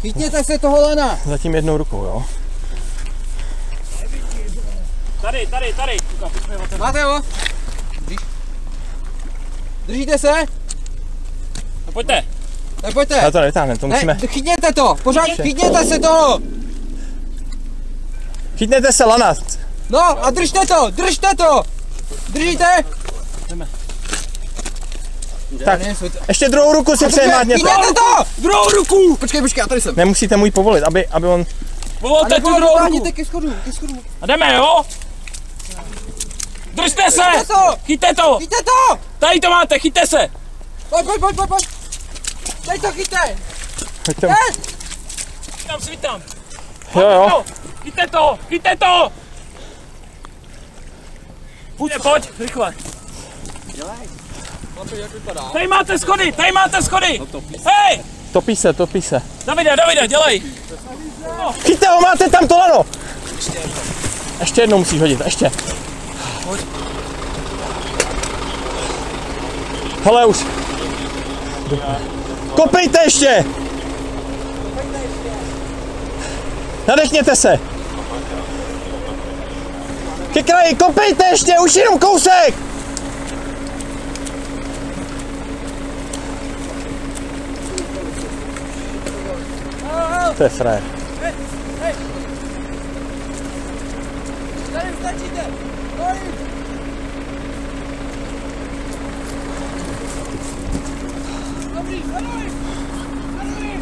Chytněte se toho lana. Zatím jednou rukou, jo. Tady, tady, tady. Máte ho? Držíte se? No pojďte. Tak pojďte. Ale to nevytáhneme, to musíme. Ne, chytněte to, pořád chytněte se toho. Chytněte se lana. No a držte to, držte to. Držíte? Tak, ještě druhou ruku si přehmátněte. Chytněte to. Druhou ruku. Počkej, počkej, já tady jsem. Nemusíte mu ji povolit, aby, aby on... Volte tu druhou ruku. ke schodu, ke schodu. A jdeme, jo? Držte se! Chyťte to. Chyťte to! Chyťte to. Tady to máte, chyťte se! Pojď, pojď, pojď, pojď, pojď. Teď to chyťte. Mu. Ne, Svítám, svítám! Jo, jo. Chyťte to! Chyťte to! Pojď, pojď, rychle. Tady máte schody, tady máte schody! Hej! Topí se, topí se. Davide, Davide, dělej! Chyťte ho, máte tam to lano. Ještě jednou musíš hodit, ještě. Hele už. Kopejte ještě. Nadechněte se. Ke kraji, kopejte ještě, už jenom kousek. To je frajer. tady. Dobrý, dobrý. Dobrý.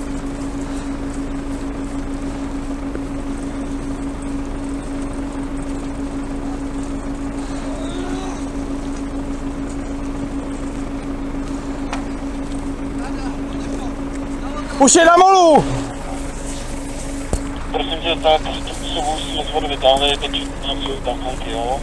Už je na molu. Prosím tě, tak tu z vody vytáhne, teď nám si vytáhnout, jo?